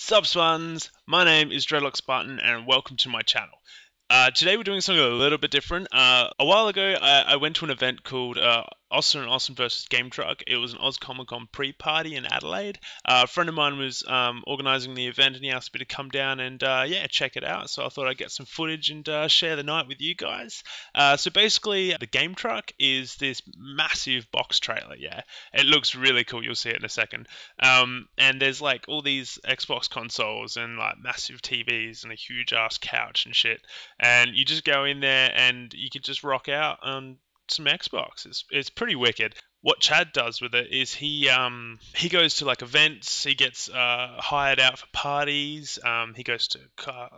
Sup Spartans, my name is Dreadlock Spartan and welcome to my channel. Uh, today we're doing something a little bit different. Uh, a while ago I, I, went to an event called uh, Austin and Austin versus Game Truck. It was an Oz Comic Con pre-party in Adelaide. Uh, a friend of mine was um, organising the event, and he asked me to come down and uh, yeah, check it out. So I thought I'd get some footage and uh, share the night with you guys. Uh, so basically, the Game Truck is this massive box trailer. Yeah, it looks really cool. You'll see it in a second. Um, and there's like all these Xbox consoles and like massive TVs and a huge ass couch and shit. And you just go in there and you can just rock out and some Xbox. It's it's pretty wicked. What Chad does with it is he um he goes to like events. He gets uh, hired out for parties. Um, he goes to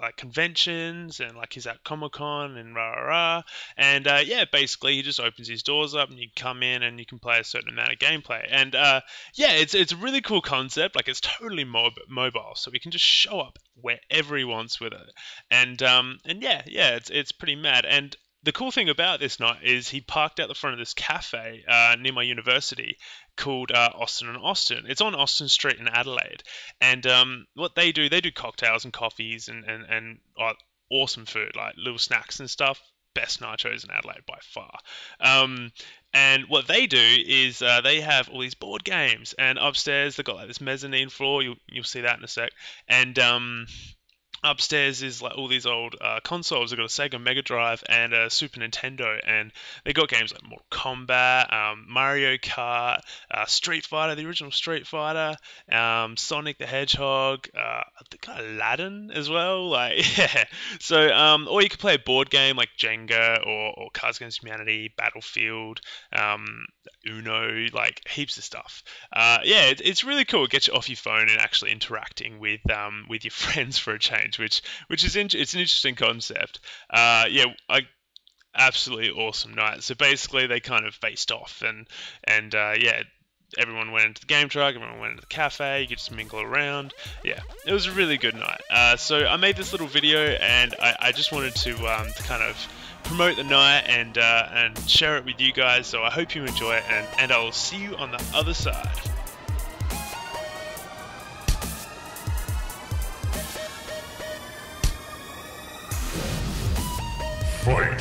like conventions and like he's at Comic Con and rah rah rah. And uh, yeah, basically he just opens his doors up and you come in and you can play a certain amount of gameplay. And uh, yeah, it's it's a really cool concept. Like it's totally mob- mobile, so he can just show up wherever he wants with it. And um and yeah yeah, it's it's pretty mad. And the cool thing about this night is he parked out the front of this cafe uh, near my university called uh, Austin and Austin. It's on Austin Street in Adelaide, and um, what they do, they do cocktails and coffees and and and uh, awesome food like little snacks and stuff. Best nachos in Adelaide by far. Um, and what they do is uh, they have all these board games, and upstairs they've got like this mezzanine floor. You'll you'll see that in a sec, and um, upstairs is like all these old uh, consoles. They've got a Sega Mega Drive and a Super Nintendo, and they got games like Mortal Kombat, um, Mario Kart, uh, Street Fighter, the original Street Fighter, um, Sonic the Hedgehog, uh, I think Aladdin as well. Like yeah, so um, or you could play a board game like Jenga or, or Cards Against Humanity, Battlefield, um, Uno, like heaps of stuff. Uh, yeah, it, it's really cool. It gets you off your phone and actually interacting with um, with your friends for a change which which is in, it's an interesting concept. Uh, yeah, I absolutely awesome night. So basically, they kind of faced off, and and uh, yeah, everyone went into the game truck, everyone went into the cafe, you could just mingle around. Yeah, it was a really good night. Uh, so I made this little video, and I, I just wanted to, um, to kind of promote the night and uh, and share it with you guys. So I hope you enjoy it, and, and I will see you on the other side. Fight!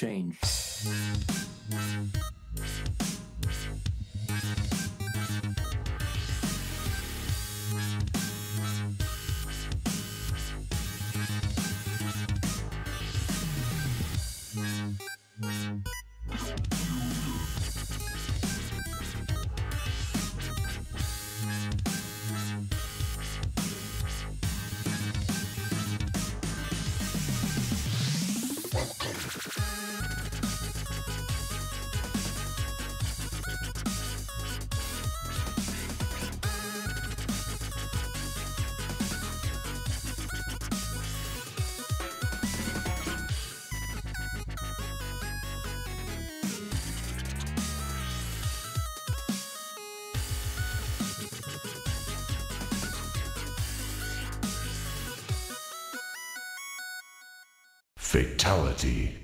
Change. Fatality.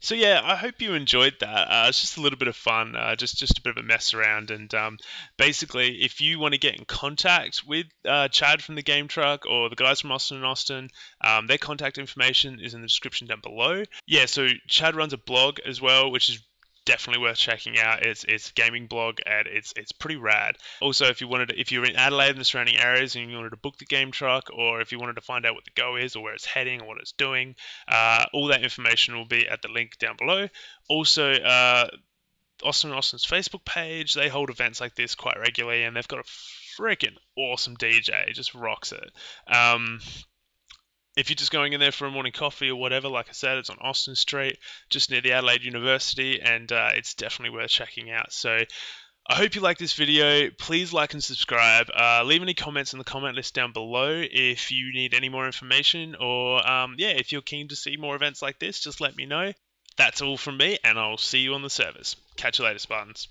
So yeah, I hope you enjoyed that. Uh, it's just a little bit of fun, uh, just just a bit of a mess around, and um, basically, if you want to get in contact with uh, Chad from the Game Truck or the guys from Austin and Austin, um, their contact information is in the description down below. Yeah, so Chad runs a blog as well, which is definitely worth checking out. It's it's a gaming blog and it's it's pretty rad. Also, if you wanted to, if you're in Adelaide and the surrounding areas and you wanted to book the game truck, or if you wanted to find out what the go is or where it's heading or what it's doing, uh, all that information will be at the link down below. Also. Uh, Austin and Austin's Facebook page. They hold events like this quite regularly, and they've got a freaking awesome DJ. Just rocks it. Um, if you're just going in there for a morning coffee or whatever, like I said, it's on Austin Street, just near the Adelaide University, and uh, it's definitely worth checking out. So I hope you like this video. Please like and subscribe. Uh, leave any comments in the comment list down below if you need any more information, or um, yeah, if you're keen to see more events like this, just let me know. That's all from me, and I'll see you on the servers. Catch you later, Spartans.